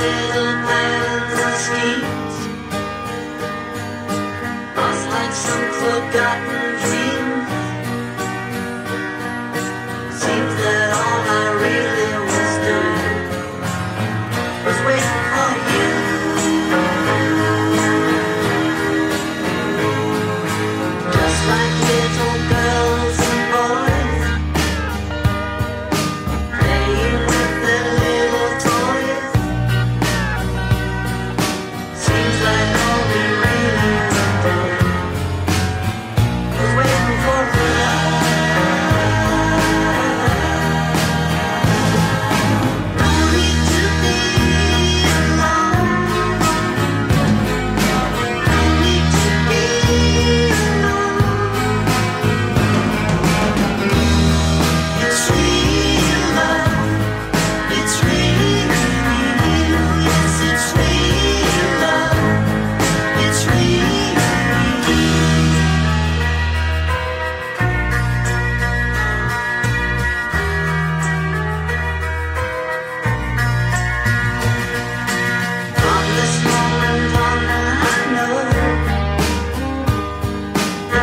little man's schemes. Lost like some forgotten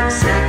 exactly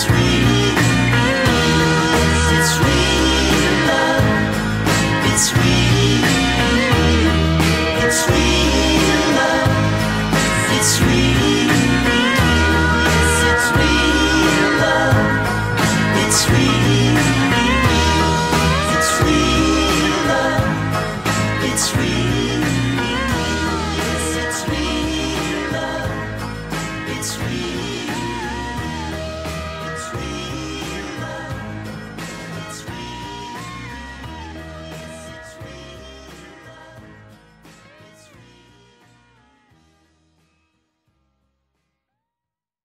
It's